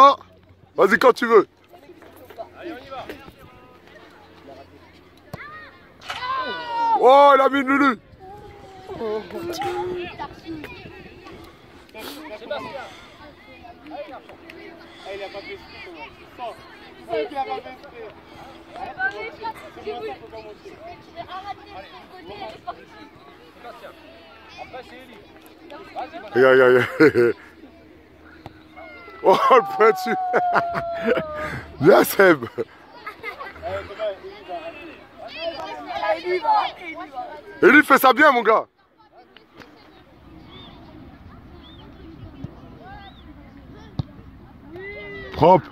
Oh, Vas-y quand tu veux. Allez, on y va. Oh, il a mis Lulu. Ah, Oh, le pointu. Bien, Seb. Et lui, fait ça bien, mon gars. Propre.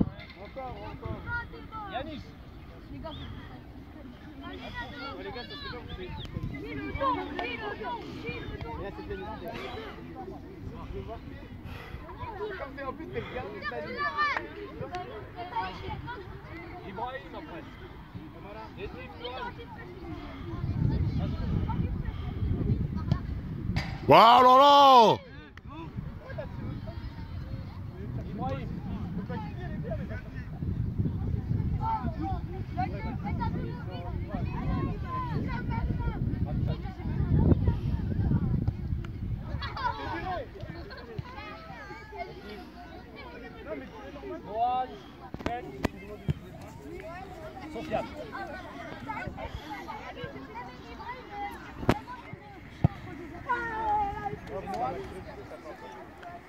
mais en plus, t'es bien Ibrahim après. Voilà. Waouh, là là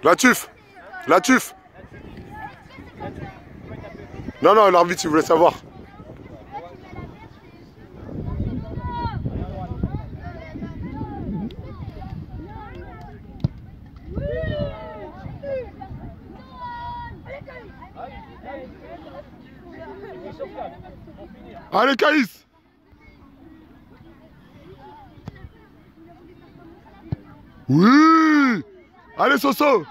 La tuf. La tuf. Non, non, l'arbitre, il voulait savoir. Et Sofiane, pour finir. Allez, Caïs. Oui. Allez, Soso.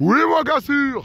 Oui, mon gars sûr.